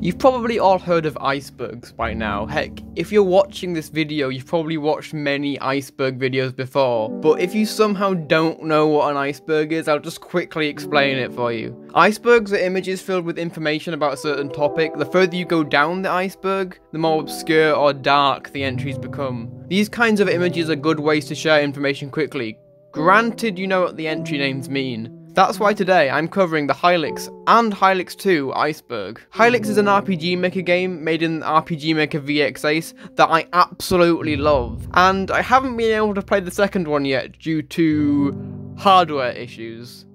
You've probably all heard of icebergs by now. Heck, if you're watching this video, you've probably watched many iceberg videos before. But if you somehow don't know what an iceberg is, I'll just quickly explain it for you. Icebergs are images filled with information about a certain topic. The further you go down the iceberg, the more obscure or dark the entries become. These kinds of images are good ways to share information quickly. Granted you know what the entry names mean. That's why today I'm covering the Hylics and Hylics 2 Iceberg. Hylics is an RPG Maker game made in RPG Maker VX Ace that I absolutely love, and I haven't been able to play the second one yet due to hardware issues.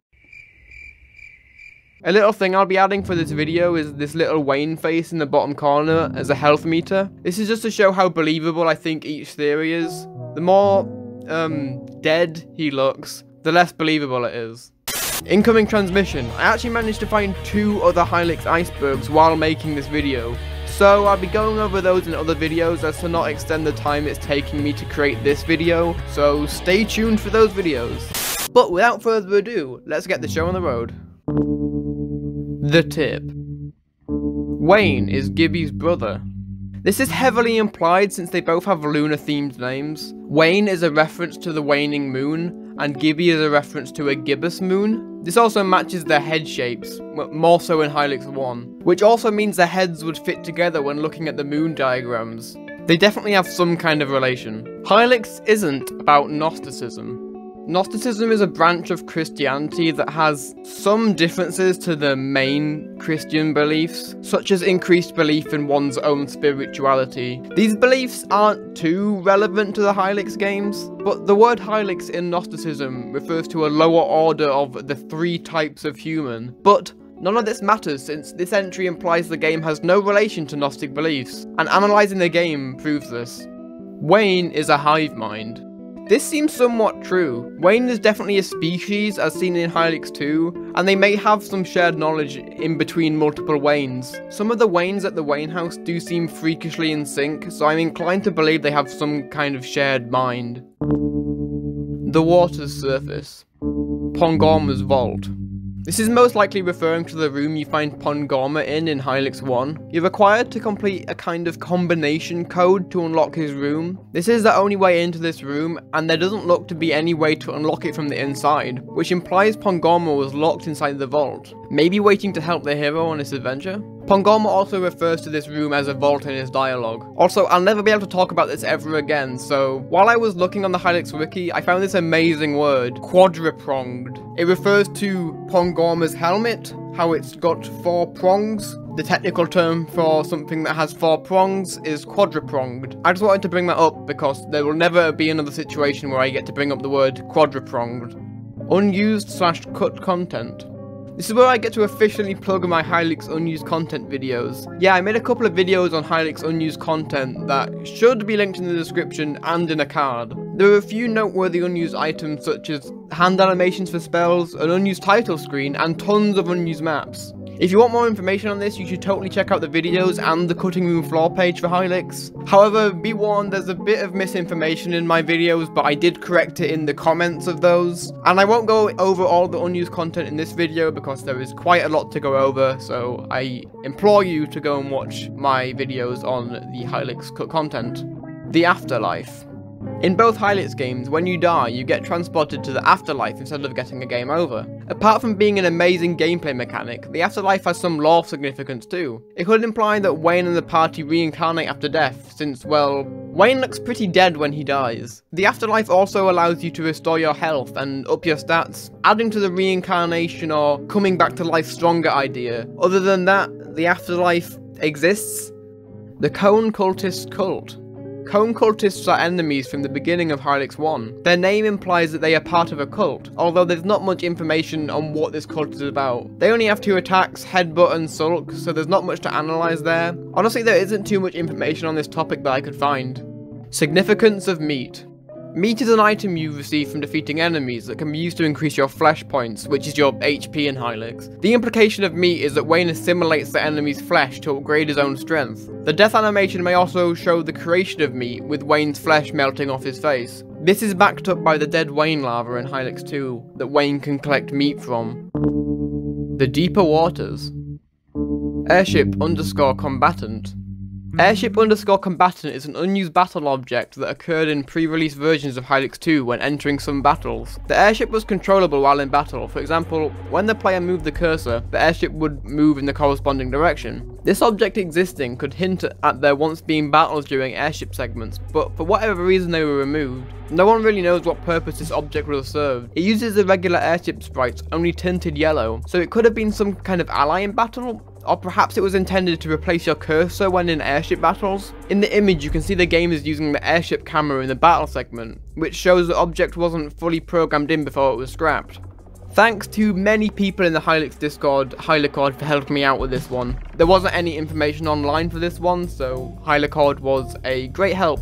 A little thing I'll be adding for this video is this little Wayne face in the bottom corner as a health meter. This is just to show how believable I think each theory is. The more, um, dead he looks, the less believable it is. Incoming transmission. I actually managed to find two other Hylics icebergs while making this video. So I'll be going over those in other videos as to not extend the time it's taking me to create this video, so stay tuned for those videos. But without further ado, let's get the show on the road. The tip. Wayne is Gibby's brother. This is heavily implied since they both have lunar themed names. Wayne is a reference to the waning moon, and Gibby is a reference to a gibbous moon. This also matches their head shapes, more so in Hylics 1, which also means their heads would fit together when looking at the moon diagrams. They definitely have some kind of relation. Hylics isn't about Gnosticism. Gnosticism is a branch of Christianity that has some differences to the main Christian beliefs, such as increased belief in one's own spirituality. These beliefs aren't too relevant to the Hylics games, but the word Hylics in Gnosticism refers to a lower order of the three types of human. But None of this matters since this entry implies the game has no relation to Gnostic beliefs, and analysing the game proves this. Wayne is a hive mind. This seems somewhat true. Wayne is definitely a species as seen in Hylics 2, and they may have some shared knowledge in between multiple Waynes. Some of the Waynes at the Wayne house do seem freakishly in sync, so I'm inclined to believe they have some kind of shared mind. The water's surface. Pongorma's vault. This is most likely referring to the room you find Pongorma in in Hylics 1. You're required to complete a kind of combination code to unlock his room. This is the only way into this room, and there doesn't look to be any way to unlock it from the inside, which implies Pongorma was locked inside the vault, maybe waiting to help the hero on his adventure? Pongorma also refers to this room as a vault in his dialogue. Also, I'll never be able to talk about this ever again, so while I was looking on the Hylics wiki, I found this amazing word, quadripronged. It refers to Pongorma's helmet, how it's got four prongs. The technical term for something that has four prongs is quadripronged. I just wanted to bring that up because there will never be another situation where I get to bring up the word quadripronged. Unused slash cut content. This is where I get to officially plug my Hylics unused content videos. Yeah, I made a couple of videos on Hylics unused content that should be linked in the description and in a card. There are a few noteworthy unused items such as hand animations for spells, an unused title screen, and tons of unused maps. If you want more information on this, you should totally check out the videos and the cutting room floor page for Hylics. However, be warned, there's a bit of misinformation in my videos, but I did correct it in the comments of those. And I won't go over all the unused content in this video because there is quite a lot to go over, so I implore you to go and watch my videos on the Hylics cut content. The Afterlife. In both Hylics games, when you die, you get transported to the afterlife instead of getting a game over. Apart from being an amazing gameplay mechanic, the afterlife has some lore significance too. It could imply that Wayne and the party reincarnate after death, since, well, Wayne looks pretty dead when he dies. The afterlife also allows you to restore your health and up your stats, adding to the reincarnation or coming back to life stronger idea. Other than that, the afterlife exists. The Cone Cultist Cult. Cone cultists are enemies from the beginning of Hylics 1. Their name implies that they are part of a cult, although there's not much information on what this cult is about. They only have two attacks, Headbutt and Sulk, so there's not much to analyse there. Honestly, there isn't too much information on this topic that I could find. Significance of meat. Meat is an item you receive from defeating enemies that can be used to increase your flesh points, which is your HP in Hylics. The implication of meat is that Wayne assimilates the enemy's flesh to upgrade his own strength. The death animation may also show the creation of meat, with Wayne's flesh melting off his face. This is backed up by the dead Wayne lava in Hylics 2, that Wayne can collect meat from. The Deeper Waters. Airship underscore combatant. Airship underscore combatant is an unused battle object that occurred in pre-release versions of Hylics 2 when entering some battles. The airship was controllable while in battle, for example, when the player moved the cursor, the airship would move in the corresponding direction. This object existing could hint at there once being battles during airship segments, but for whatever reason they were removed. No one really knows what purpose this object would have served. It uses the regular airship sprites, only tinted yellow, so it could have been some kind of ally in battle, or perhaps it was intended to replace your cursor when in airship battles. In the image you can see the game is using the airship camera in the battle segment, which shows the object wasn't fully programmed in before it was scrapped. Thanks to many people in the Hylics Discord, Hylicord, for helping me out with this one. There wasn't any information online for this one, so Hylicord was a great help.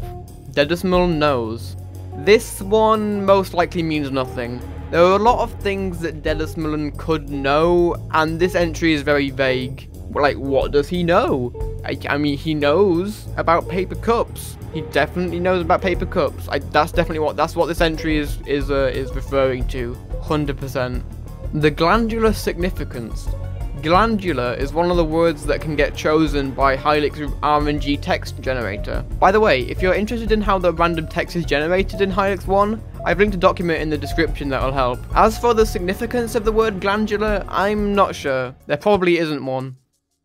Dedusmuln knows. This one most likely means nothing. There are a lot of things that Dedusmuln could know, and this entry is very vague like, what does he know? I, I, mean, he knows about paper cups. He definitely knows about paper cups. I, that's definitely what that's what this entry is is uh, is referring to. Hundred percent. The glandular significance. Glandular is one of the words that can get chosen by Hylics RNG text generator. By the way, if you're interested in how the random text is generated in Hylics 1, I've linked a document in the description that'll help. As for the significance of the word glandular, I'm not sure. There probably isn't one.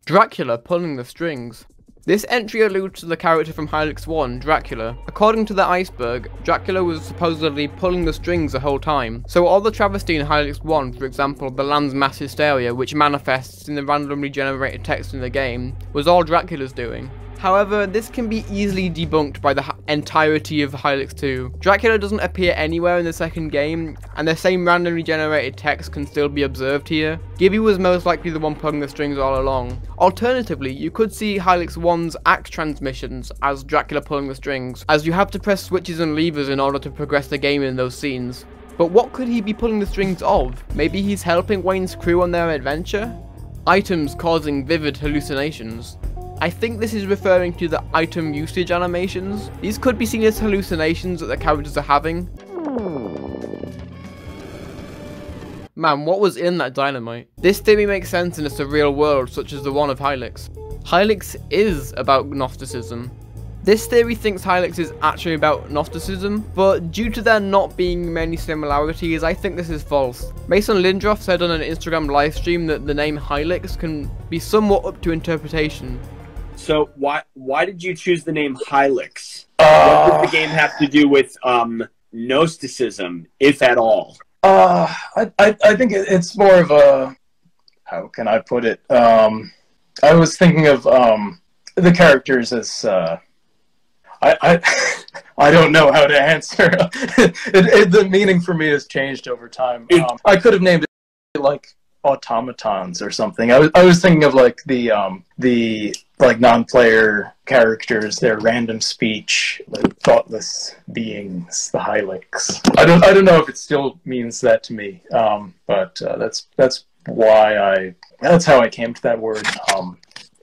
Dracula pulling the strings. This entry alludes to the character from Hylics 1, Dracula. According to the iceberg, Dracula was supposedly pulling the strings the whole time. So all the travesty in Hylics 1, for example the land's mass hysteria which manifests in the randomly generated text in the game, was all Dracula's doing. However, this can be easily debunked by the entirety of Hylics 2. Dracula doesn't appear anywhere in the second game, and the same randomly generated text can still be observed here. Gibby was most likely the one pulling the strings all along. Alternatively, you could see Hylics 1's act transmissions as Dracula pulling the strings, as you have to press switches and levers in order to progress the game in those scenes. But what could he be pulling the strings of? Maybe he's helping Wayne's crew on their adventure? Items causing vivid hallucinations. I think this is referring to the item usage animations. These could be seen as hallucinations that the characters are having. Man, what was in that dynamite? This theory makes sense in a surreal world such as the one of Hylics. Hylics is about Gnosticism. This theory thinks Hylics is actually about Gnosticism, but due to there not being many similarities, I think this is false. Mason Lindroth said on an Instagram livestream that the name Hylics can be somewhat up to interpretation, so why why did you choose the name Hylics? Uh, what did the game have to do with um, Gnosticism, if at all? Uh, I, I, I think it's more of a how can I put it? Um, I was thinking of um, the characters as uh, I, I I don't know how to answer. it, it, the meaning for me has changed over time. Um, I could have named it like automatons or something. I was I was thinking of like the um the like non-player characters, their random speech, like thoughtless beings, the Hylics. I don't I don't know if it still means that to me, um, but uh, that's that's why I that's how I came to that word. Um,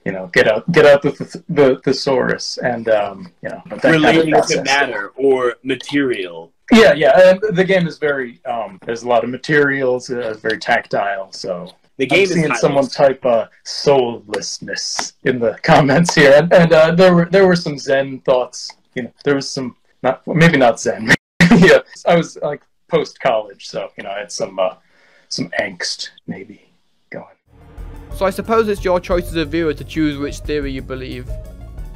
you know, get out get out the the thesaurus and um, you know relating kind of to matter or material. Yeah, yeah, and the game is very um, there's a lot of materials, uh, very tactile, so the game I'm seeing someone type uh, soullessness in the comments here, and, and uh, there were there were some Zen thoughts. You know, there was some not well, maybe not Zen. yeah, I was like post college, so you know, I had some uh, some angst maybe going. So I suppose it's your choice as a viewer to choose which theory you believe.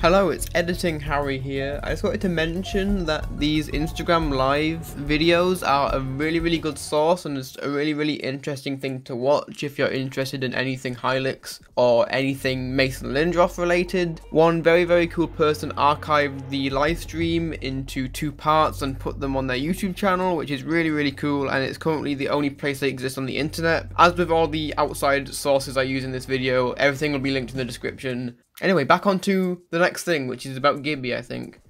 Hello, it's Editing Harry here. I just wanted to mention that these Instagram live videos are a really, really good source and it's a really, really interesting thing to watch if you're interested in anything Hylics or anything Mason Lindroth related. One very, very cool person archived the live stream into two parts and put them on their YouTube channel, which is really, really cool and it's currently the only place they exist on the internet. As with all the outside sources I use in this video, everything will be linked in the description. Anyway, back on to the next thing, which is about Gibby, I think.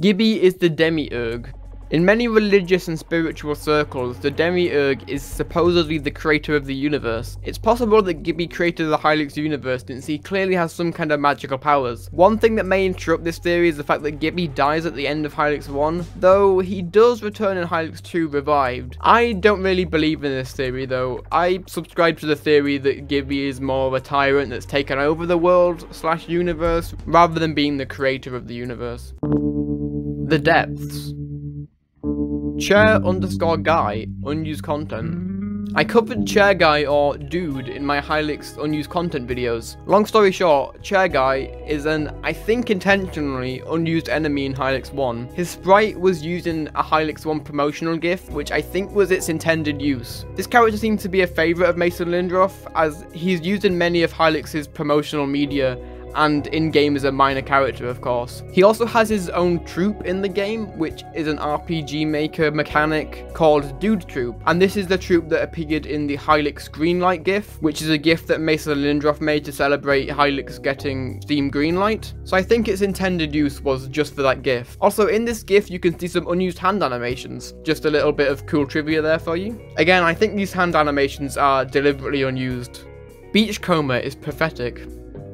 Gibby is the demiurge. In many religious and spiritual circles, the Demiurge is supposedly the creator of the universe. It's possible that Gibby created the Hylics universe since he clearly has some kind of magical powers. One thing that may interrupt this theory is the fact that Gibby dies at the end of Hylics 1, though he does return in Hylics 2 revived. I don't really believe in this theory though. I subscribe to the theory that Gibby is more of a tyrant that's taken over the world slash universe rather than being the creator of the universe. The Depths Chair underscore guy, unused content. I covered Chair Guy or Dude in my Hylics unused content videos. Long story short, Chair Guy is an, I think intentionally, unused enemy in Hylics 1. His sprite was used in a Hylics 1 promotional GIF, which I think was its intended use. This character seems to be a favourite of Mason Lindroth, as he's used in many of Hylics' promotional media and in-game is a minor character of course. He also has his own troop in the game, which is an RPG Maker mechanic called Dude Troop, and this is the troop that appeared in the Hylics Greenlight GIF, which is a GIF that Mason Lindroth made to celebrate Hylics getting Steam Greenlight, so I think its intended use was just for that GIF. Also in this GIF you can see some unused hand animations, just a little bit of cool trivia there for you. Again, I think these hand animations are deliberately unused. Beachcomber is pathetic.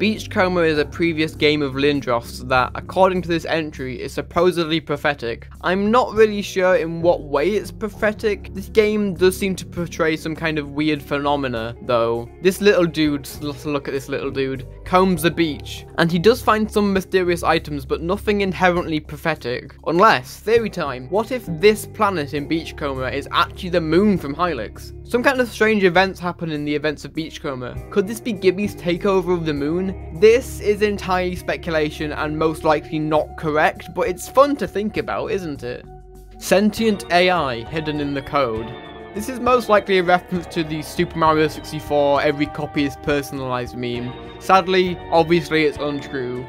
Beachcomber is a previous game of Lindroth's that, according to this entry, is supposedly prophetic. I'm not really sure in what way it's prophetic. This game does seem to portray some kind of weird phenomena, though. This little dude, look at this little dude, combs the beach, and he does find some mysterious items, but nothing inherently prophetic. Unless, theory time, what if this planet in Beachcomber is actually the moon from Hylics? Some kind of strange events happen in the events of Beachcomber. Could this be Gibby's takeover of the moon? This is entirely speculation and most likely not correct, but it's fun to think about, isn't it? Sentient AI hidden in the code. This is most likely a reference to the Super Mario 64 every copy is personalized meme. Sadly, obviously it's untrue.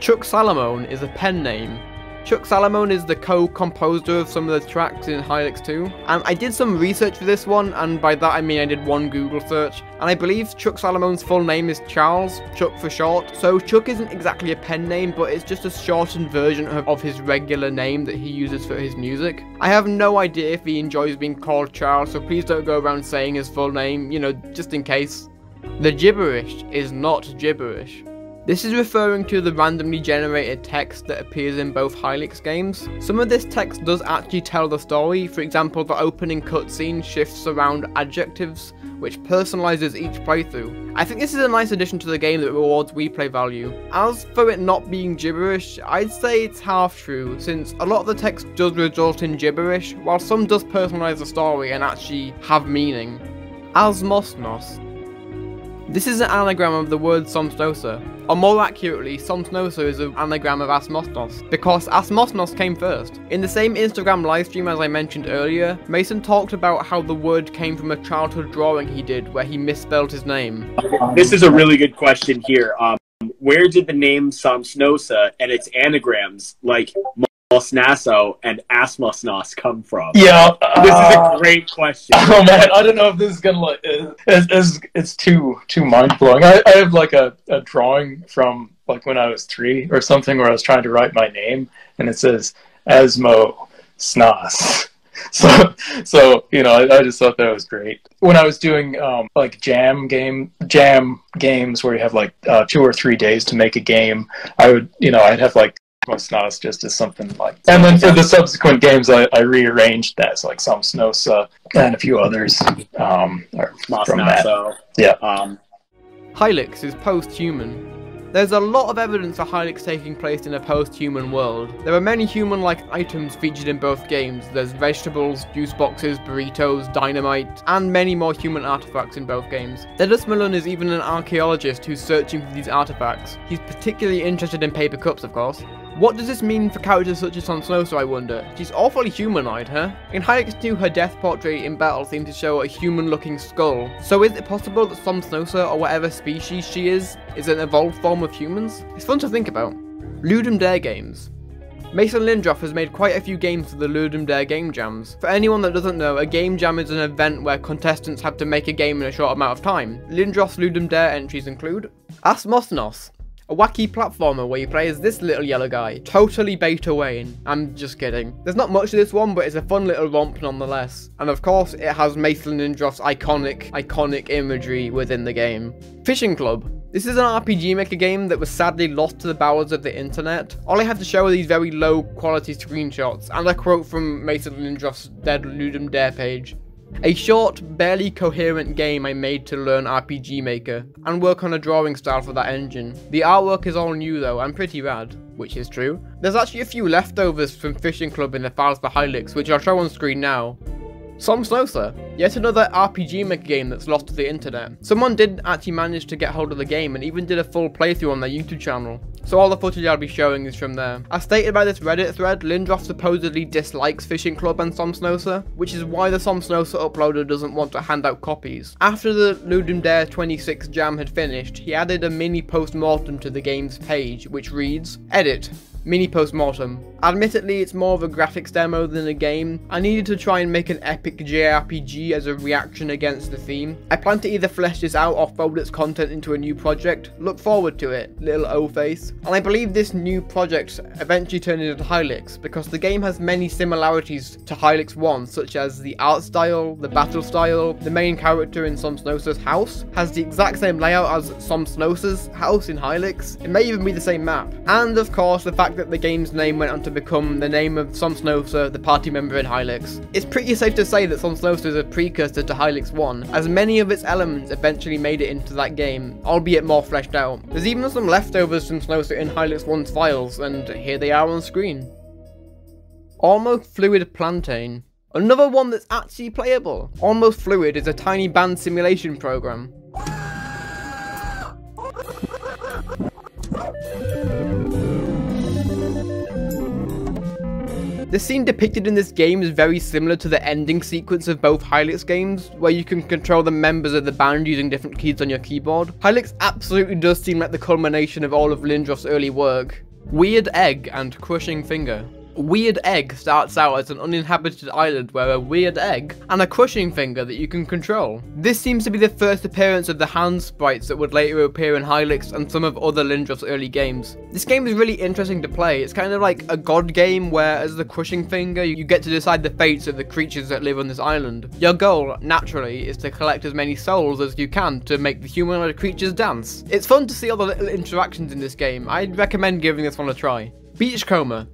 Chuck Salamone is a pen name, Chuck Salamone is the co-composer of some of the tracks in Hylics 2, and I did some research for this one, and by that I mean I did one Google search, and I believe Chuck Salamone's full name is Charles, Chuck for short, so Chuck isn't exactly a pen name, but it's just a shortened version of, of his regular name that he uses for his music. I have no idea if he enjoys being called Charles, so please don't go around saying his full name, you know, just in case. The gibberish is not gibberish. This is referring to the randomly generated text that appears in both Hylics games. Some of this text does actually tell the story, for example the opening cutscene shifts around adjectives, which personalizes each playthrough. I think this is a nice addition to the game that rewards replay value. As for it not being gibberish, I'd say it's half true, since a lot of the text does result in gibberish, while some does personalize the story and actually have meaning. As Asmosnos. This is an anagram of the word Somsnosa, or more accurately, Somsnosa is an anagram of Asmosnos, because Asmosnos came first. In the same Instagram livestream as I mentioned earlier, Mason talked about how the word came from a childhood drawing he did where he misspelled his name. This is a really good question here. Um, where did the name Somsnosa and its anagrams, like Mosnaso and Asmosnos come from? Yeah, This is uh, a great question. Oh man, I don't know if this is gonna like it's, it's, it's too too mind blowing. I, I have like a, a drawing from like when I was three or something where I was trying to write my name and it says Asmo Snos. So so you know I, I just thought that was great. When I was doing um, like jam game jam games where you have like uh, two or three days to make a game, I would you know I'd have like Snos just as something like. And then for the subsequent games, I, I rearranged that so like some Snosa and a few others um, are from that. Mosnaso. Yeah. Um, Hylics is post-human. There's a lot of evidence for Hylics taking place in a post-human world. There are many human-like items featured in both games. There's vegetables, juice boxes, burritos, dynamite, and many more human artifacts in both games. Dedusmuln is even an archaeologist who's searching for these artifacts. He's particularly interested in paper cups, of course. What does this mean for characters such as Somsnosa, I wonder? She's awfully humanoid, huh? In Hylics 2, her death portrait in battle seems to show a human-looking skull. So is it possible that Somsnosa, or whatever species she is, is an evolved form of humans? It's fun to think about. Ludum Dare games. Mason Lindroth has made quite a few games for the Ludum Dare Game Jams. For anyone that doesn't know, a game jam is an event where contestants have to make a game in a short amount of time. Lindroth's Ludum Dare entries include Asmosnos, A wacky platformer where you play as this little yellow guy. Totally Beta Wayne. I'm just kidding. There's not much to this one, but it's a fun little romp nonetheless. And of course, it has Mason Lindroth's iconic, iconic imagery within the game. Fishing Club. This is an RPG Maker game that was sadly lost to the bowels of the internet. All I have to show are these very low quality screenshots, and a quote from Mason Lindroth's Dead Ludum Dare page. A short, barely coherent game I made to learn RPG Maker, and work on a drawing style for that engine. The artwork is all new though, and pretty rad, which is true. There's actually a few leftovers from Fishing Club in the files for Hylics, which I'll show on screen now. Somsnosa, yet another RPG Maker game that's lost to the internet. Someone did actually manage to get hold of the game and even did a full playthrough on their YouTube channel. So all the footage I'll be showing is from there. As stated by this Reddit thread, Lindroth supposedly dislikes Fishing Club and Somsnosa, which is why the Somsnosa uploader doesn't want to hand out copies. After the Ludum Dare 26 jam had finished, he added a mini post-mortem to the game's page, which reads, Edit, mini post-mortem. Admittedly, it's more of a graphics demo than a game. I needed to try and make an epic JRPG as a reaction against the theme. I plan to either flesh this out or fold its content into a new project. Look forward to it, little O-face. And I believe this new project eventually turned into Hylics, because the game has many similarities to Hylics 1, such as the art style, the battle style, the main character in Somsnosa's house has the exact same layout as Somsnosa's house in Hylics. It may even be the same map. And of course, the fact that the game's name went on to become the name of Somsnosa, the party member in Hylics. It's pretty safe to say that Somsnosa is a precursor to Hylics 1, as many of its elements eventually made it into that game, albeit more fleshed out. There's even some leftovers from Snowster in Hylics 1's files, and here they are on screen. Almost Fluid Plantain. Another one that's actually playable. Almost Fluid is a tiny band simulation program. The scene depicted in this game is very similar to the ending sequence of both Hylics games, where you can control the members of the band using different keys on your keyboard. Hylics absolutely does seem like the culmination of all of Lindroth's early work. Weird Egg and Crushing Finger. Weird Egg starts out as an uninhabited island where a weird egg and a crushing finger that you can control. This seems to be the first appearance of the hand sprites that would later appear in Hylics and some of other Lindroth's early games. This game is really interesting to play. It's kind of like a god game where as the crushing finger you get to decide the fates of the creatures that live on this island. Your goal, naturally, is to collect as many souls as you can to make the humanoid creatures dance. It's fun to see all the little interactions in this game. I'd recommend giving this one a try. Beachcomber.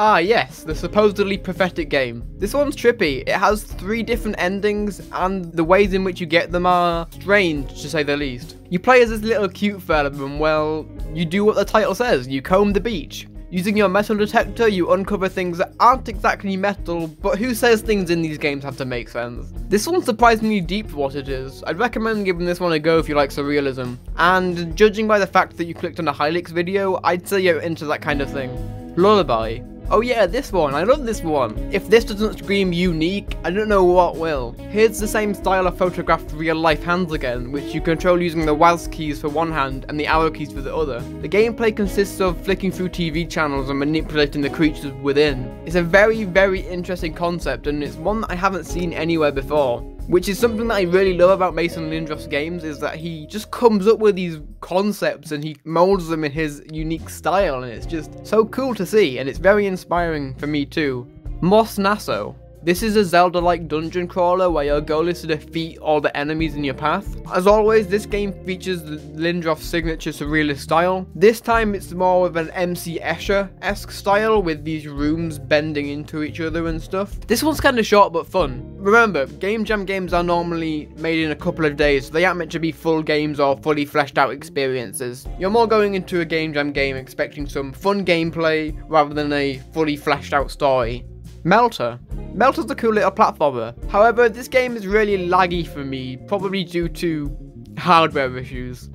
Ah yes, the supposedly prophetic game. This one's trippy. It has three different endings and the ways in which you get them are strange to say the least. You play as this little cute fella and well, you do what the title says, you comb the beach. Using your metal detector, you uncover things that aren't exactly metal, but who says things in these games have to make sense? This one's surprisingly deep for what it is. I'd recommend giving this one a go if you like surrealism. And judging by the fact that you clicked on a Hylics video, I'd say you're into that kind of thing. Lullaby. Oh yeah, this one. I love this one. If this doesn't scream unique, I don't know what will. Here's the same style of photographed real life hands again, which you control using the WAS keys for one hand and the arrow keys for the other. The gameplay consists of flicking through TV channels and manipulating the creatures within. It's a very, very interesting concept and it's one that I haven't seen anywhere before. Which is something that I really love about Mason Lindroth's games is that he just comes up with these concepts and he molds them in his unique style and it's just so cool to see and it's very inspiring for me too. Mosnaso. This is a Zelda-like dungeon crawler where your goal is to defeat all the enemies in your path. As always, this game features Lindroth's signature surrealist style. This time it's more of an MC Escher-esque style with these rooms bending into each other and stuff. This one's kinda short but fun. Remember, Game Jam games are normally made in a couple of days, so they aren't meant to be full games or fully fleshed out experiences. You're more going into a Game Jam game expecting some fun gameplay rather than a fully fleshed out story. Melter. Melter's a cool little platformer. However, this game is really laggy for me, probably due to hardware issues.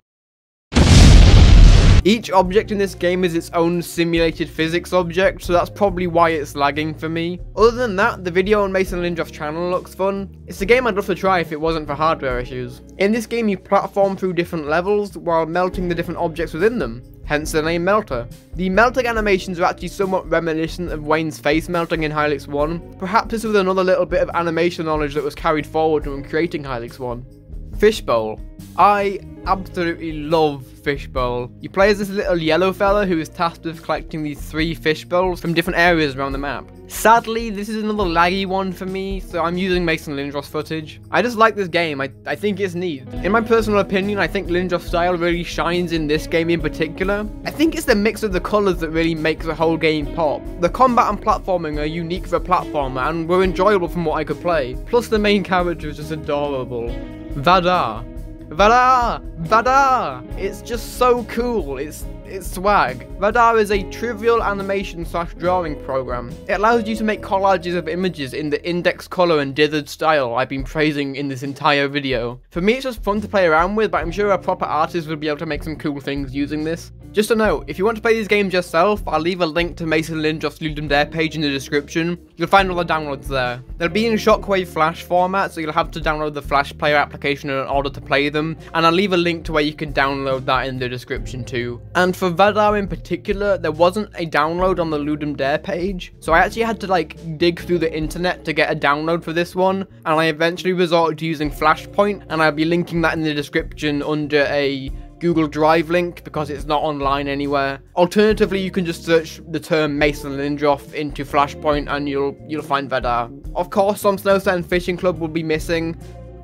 Each object in this game is its own simulated physics object, so that's probably why it's lagging for me. Other than that, the video on Mason Lindroth's channel looks fun. It's a game I'd love to try if it wasn't for hardware issues. In this game you platform through different levels while melting the different objects within them hence the name Melter. The melting animations are actually somewhat reminiscent of Wayne's face melting in Hylics 1, perhaps this was another little bit of animation knowledge that was carried forward when creating Hylics 1. Fishbowl. I absolutely love Fishbowl. You play as this little yellow fella who is tasked with collecting these three fish bowls from different areas around the map. Sadly, this is another laggy one for me, so I'm using Mason Lindroth's footage. I just like this game, I, I think it's neat. In my personal opinion, I think Lindroth's style really shines in this game in particular. I think it's the mix of the colours that really makes the whole game pop. The combat and platforming are unique for a platformer and were enjoyable from what I could play. Plus the main character is just adorable. Vadar. Vada! Vada! It's just so cool. It's it's swag. Vadar is a trivial animation slash drawing program. It allows you to make collages of images in the index color and dithered style I've been praising in this entire video. For me it's just fun to play around with, but I'm sure a proper artist would be able to make some cool things using this. Just a note, if you want to play these games yourself, I'll leave a link to Mason Lindroth's Ludum Dare page in the description. You'll find all the downloads there. They'll be in Shockwave Flash format, so you'll have to download the Flash Player application in order to play them, and I'll leave a link to where you can download that in the description too. And for Vadar in particular, there wasn't a download on the Ludum Dare page, so I actually had to like dig through the internet to get a download for this one, and I eventually resorted to using Flashpoint, and I'll be linking that in the description under a Google Drive link because it's not online anywhere. Alternatively, you can just search the term Mason Lindroth into Flashpoint and you'll you'll find Vadar. Of course, some Snowstand Fishing Club will be missing.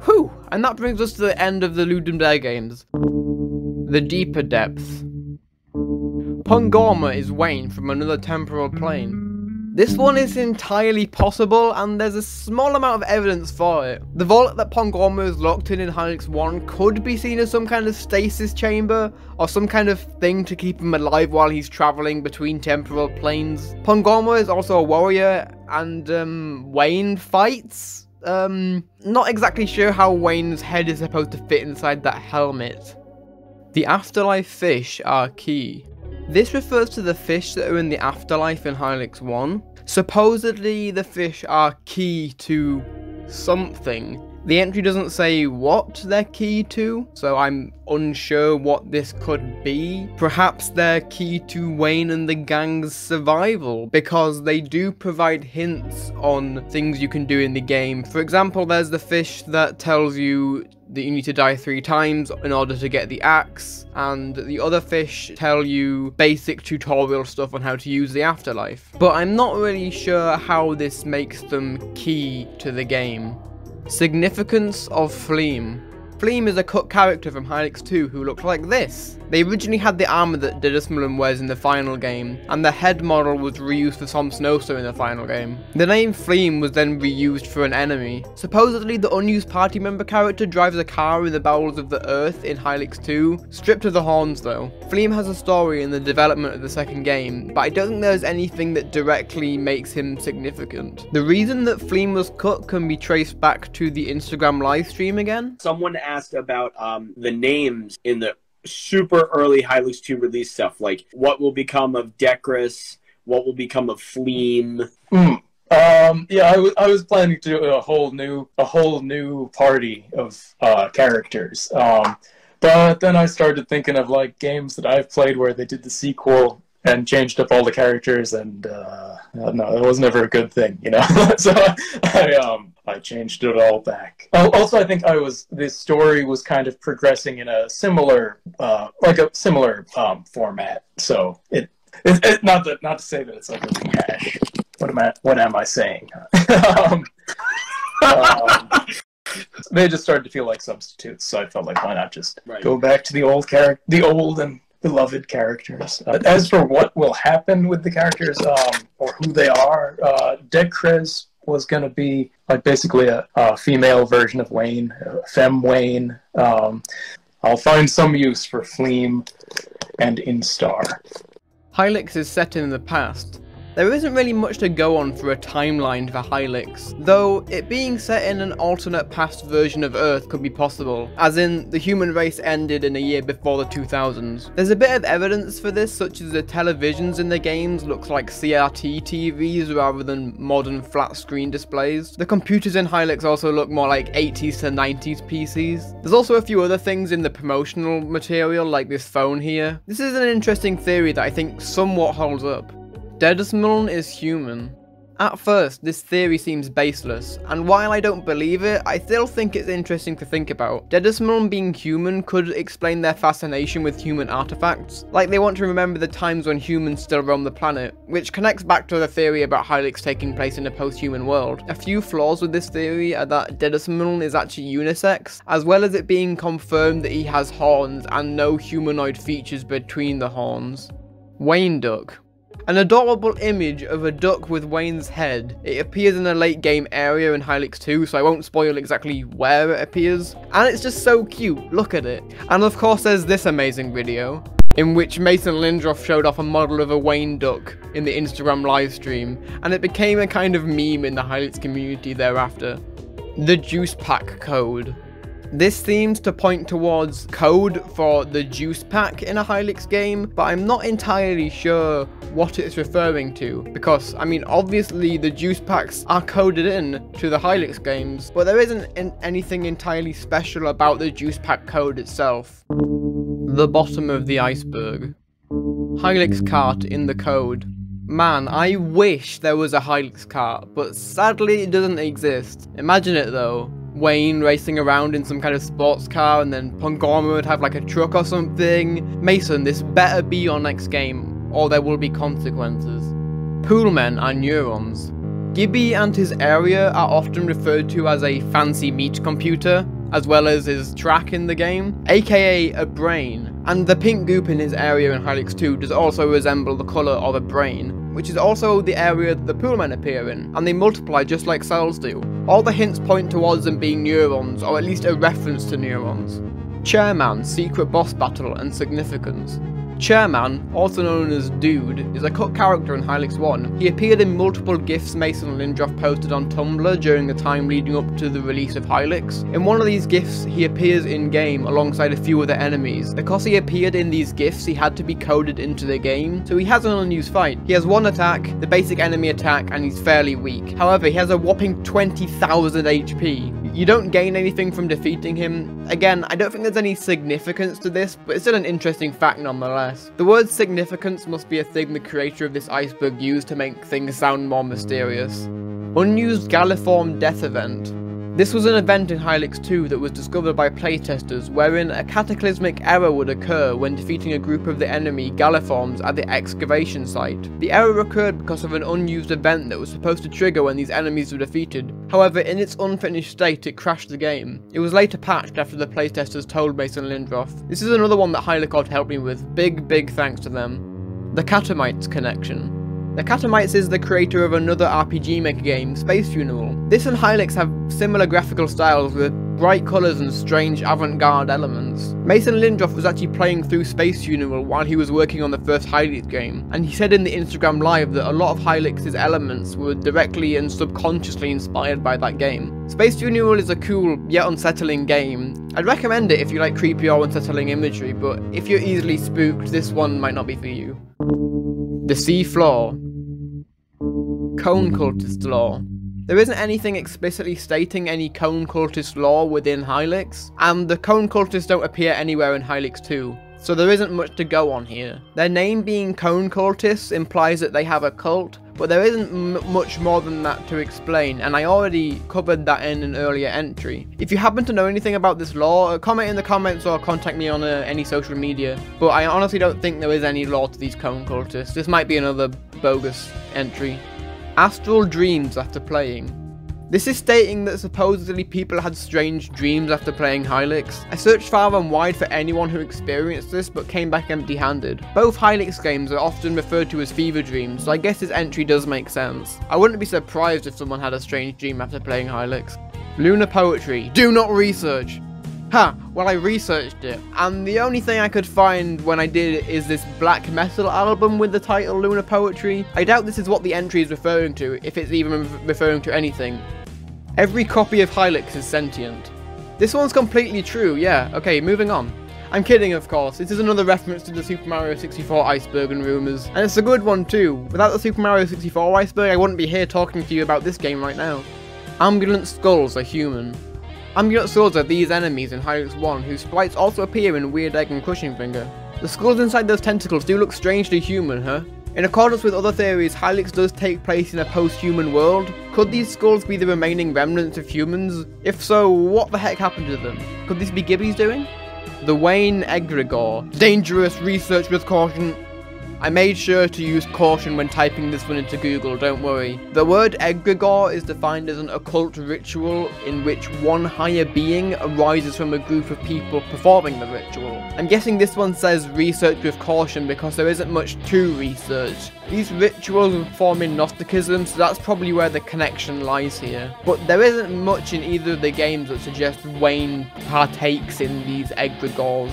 Whew! And that brings us to the end of the Ludum Dare games. The Deeper Depths. Pongorma is Wayne from another temporal plane. This one is entirely possible, and there's a small amount of evidence for it. The vault that Pongorma is locked in in Hylics 1 could be seen as some kind of stasis chamber, or some kind of thing to keep him alive while he's travelling between temporal planes. Pongorma is also a warrior, and um, Wayne fights? Um, not exactly sure how Wayne's head is supposed to fit inside that helmet. The afterlife fish are key. This refers to the fish that are in the afterlife in Hylics 1. Supposedly, the fish are key to something. The entry doesn't say what they're key to, so I'm unsure what this could be. Perhaps they're key to Wayne and the gang's survival, because they do provide hints on things you can do in the game. For example, there's the fish that tells you that you need to die three times in order to get the axe, and the other fish tell you basic tutorial stuff on how to use the afterlife. But I'm not really sure how this makes them key to the game. Significance of Fleam. Fleam is a cut character from Hylics 2 who looked like this. They originally had the armor that Dedusmuln wears in the final game, and the head model was reused for Somsnosa in the final game. The name Fleam was then reused for an enemy. Supposedly the unused party member character drives a car in the bowels of the earth in Hylics 2, stripped of the horns though. Fleam has a story in the development of the second game, but I don't think there's anything that directly makes him significant. The reason that Fleam was cut can be traced back to the Instagram livestream again. Someone asked about um, the names in the super early Hylics 2 release stuff, like what will become of Dekris, what will become of Fleam. Mm. Um, yeah, I, w- I was planning to do a whole new a whole new party of uh, characters. Um, but then I started thinking of like games that I've played where they did the sequel and changed up all the characters, and uh, no, it was never a good thing, you know. so I um I changed it all back. Also, I think I was this story was kind of progressing in a similar uh, like a similar um, format. So it, it, it not that not to say that it's like a rehash. What am I what am I saying? um, um, they just started to feel like substitutes, so I felt like why not just Right. go back to the old character, the old and beloved characters. Uh, as for what will happen with the characters um, or who they are, uh, Dekris was going to be like basically a, a female version of Wayne, Femme Wayne. Um, I'll find some use for Fleam and Instar. Hylics is set in the past. There isn't really much to go on for a timeline for Hylics, though it being set in an alternate past version of Earth could be possible, as in the human race ended in a year before the 2000s. There's a bit of evidence for this, such as the televisions in the games look like CRT TVs rather than modern flat screen displays. The computers in Hylics also look more like 80s to 90s PCs. There's also a few other things in the promotional material like this phone here. This is an interesting theory that I think somewhat holds up. Dedusmuln is human. At first, this theory seems baseless, and while I don't believe it, I still think it's interesting to think about. Dedusmuln being human could explain their fascination with human artifacts, like they want to remember the times when humans still roam the planet, which connects back to the theory about Hylics taking place in a post-human world. A few flaws with this theory are that Dedusmuln is actually unisex, as well as it being confirmed that he has horns and no humanoid features between the horns. Wayne Duck. An adorable image of a duck with Wayne's head. It appears in a late game area in Hylics 2, so I won't spoil exactly where it appears. And it's just so cute, look at it. And of course there's this amazing video, in which Mason Lindroth showed off a model of a Wayne duck in the Instagram livestream, and it became a kind of meme in the Hylics community thereafter. The Juice Pack Code. This seems to point towards code for the juice pack in a Hylics game, but I'm not entirely sure what it's referring to, because, I mean, obviously the juice packs are coded in to the Hylics games, but there isn't anything entirely special about the juice pack code itself. The bottom of the iceberg. Hylics cart in the code. Man, I wish there was a Hylics cart, but sadly it doesn't exist. Imagine it though. Wayne racing around in some kind of sports car, and then Pongorma would have like a truck or something. Mason, this better be your next game, or there will be consequences. Poolmen are neurons. Gibby and his area are often referred to as a fancy meat computer, as well as his track in the game, aka a brain. And the pink goop in his area in Hylics 2 does also resemble the colour of a brain, which is also the area that the poolmen appear in, and they multiply just like cells do. All the hints point towards them being neurons, or at least a reference to neurons. Chairman, Secret Boss Battle and Significance. Chairman, also known as Dude, is a cut character in Hylics 1. He appeared in multiple GIFs Mason Lindroth posted on Tumblr during the time leading up to the release of Hylics. In one of these GIFs, he appears in-game alongside a few other enemies. Because he appeared in these GIFs, he had to be coded into the game, so he has an unused fight. He has one attack, the basic enemy attack, and he's fairly weak. However, he has a whopping 20,000 HP. You don't gain anything from defeating him. Again, I don't think there's any significance to this, but it's still an interesting fact nonetheless. The word significance must be a thing the creator of this iceberg used to make things sound more mysterious. Unused Galliform Death Event. This was an event in Hylics 2 that was discovered by playtesters wherein a cataclysmic error would occur when defeating a group of the enemy Galliforms at the excavation site. The error occurred because of an unused event that was supposed to trigger when these enemies were defeated. However, in its unfinished state it crashed the game. It was later patched after the playtesters told Mason Lindroth. This is another one that Hylicord helped me with, big big thanks to them. The Catamites connection. The Catamites is the creator of another RPG Maker game, Space Funeral. This and Hylics have similar graphical styles with bright colours and strange avant-garde elements. Mason Lindroth was actually playing through Space Funeral while he was working on the first Hylics game, and he said in the Instagram live that a lot of Hylics' elements were directly and subconsciously inspired by that game. Space Funeral is a cool yet unsettling game. I'd recommend it if you like creepy or unsettling imagery, but if you're easily spooked, this one might not be for you. The Sea Floor Cone Cultist Lore there isn't anything explicitly stating any Cone Cultist lore within Hylics, and the Cone Cultists don't appear anywhere in Hylics 2, so there isn't much to go on here. Their name being Cone Cultists implies that they have a cult, but there isn't much more than that to explain, and I already covered that in an earlier entry. If you happen to know anything about this lore, comment in the comments or contact me on uh, any social media, but I honestly don't think there is any lore to these Cone Cultists. This might be another bogus entry. Astral dreams after playing. This is stating that supposedly people had strange dreams after playing Hylics. I searched far and wide for anyone who experienced this but came back empty handed. Both Hylics games are often referred to as fever dreams, so I guess this entry does make sense. I wouldn't be surprised if someone had a strange dream after playing Hylics. Lunar Poetry. Do not research! Huh, well I researched it, and the only thing I could find when I did is this black metal album with the title Lunar Poetry. I doubt this is what the entry is referring to, if it's even referring to anything. Every copy of Hylics is sentient. This one's completely true, yeah, okay, moving on. I'm kidding, of course. This is another reference to the Super Mario 64 iceberg and rumours. And it's a good one too. Without the Super Mario 64 iceberg, I wouldn't be here talking to you about this game right now. Ambulant skulls are human. Ambulant swords are these enemies in Hylics 1 whose sprites also appear in Weird Egg and Crushing Finger. The skulls inside those tentacles do look strangely human, huh? In accordance with other theories, Hylics does take place in a post-human world. Could these skulls be the remaining remnants of humans? If so, what the heck happened to them? Could this be Gibby's doing? The Wayne Egregore. Dangerous research with caution. I made sure to use caution when typing this one into Google, don't worry. The word egregore is defined as an occult ritual in which one higher being arises from a group of people performing the ritual. I'm guessing this one says research with caution because there isn't much to research. These rituals form in Gnosticism, so that's probably where the connection lies here. But there isn't much in either of the games that suggests Wayne partakes in these egregores.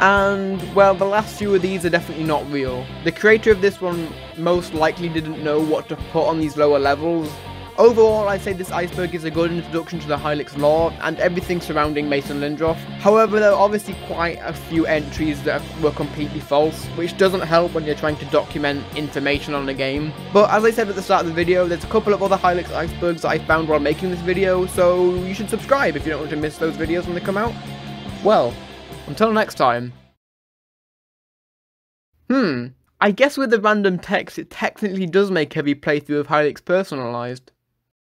And, well, the last few of these are definitely not real. The creator of this one most likely didn't know what to put on these lower levels. Overall, I'd say this iceberg is a good introduction to the Hylics lore and everything surrounding Mason Lindroth. However, there are obviously quite a few entries that were completely false, which doesn't help when you're trying to document information on a game. But as I said at the start of the video, there's a couple of other Hylics icebergs that I found while making this video, so you should subscribe if you don't want to miss those videos when they come out. Well, until next time. Hmm, I guess with the random text it technically does make every playthrough of Hylics personalised.